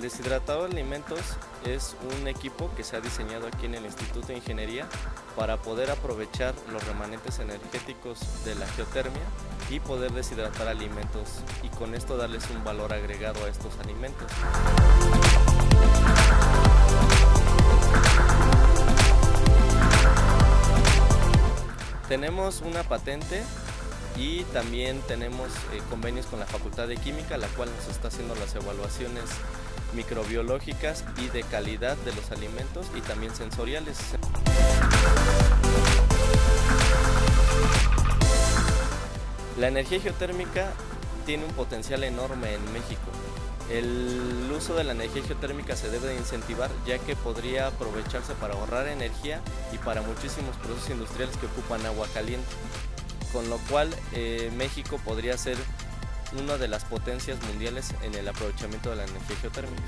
deshidratador de alimentos es un equipo que se ha diseñado aquí en el Instituto de Ingeniería para poder aprovechar los remanentes energéticos de la geotermia y poder deshidratar alimentos y con esto darles un valor agregado a estos alimentos. Tenemos una patente y también tenemos eh, convenios con la Facultad de Química, la cual nos está haciendo las evaluaciones microbiológicas y de calidad de los alimentos y también sensoriales. La energía geotérmica tiene un potencial enorme en México. El uso de la energía geotérmica se debe de incentivar ya que podría aprovecharse para ahorrar energía y para muchísimos procesos industriales que ocupan agua caliente con lo cual eh, México podría ser una de las potencias mundiales en el aprovechamiento de la energía geotérmica.